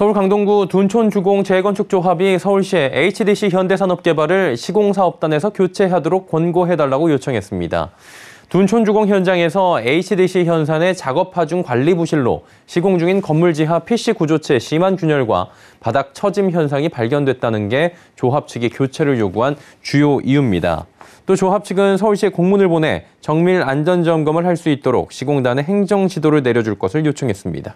서울 강동구 둔촌주공 재건축조합이 서울시에 HDC 현대산업개발을 시공사업단에서 교체하도록 권고해달라고 요청했습니다. 둔촌주공 현장에서 HDC 현산의 작업하 중 관리 부실로 시공 중인 건물 지하 PC 구조체 심한 균열과 바닥 처짐 현상이 발견됐다는 게 조합 측이 교체를 요구한 주요 이유입니다. 또 조합 측은 서울시에 공문을 보내 정밀 안전 점검을 할 수 있도록 시공단의 행정 지도를 내려줄 것을 요청했습니다.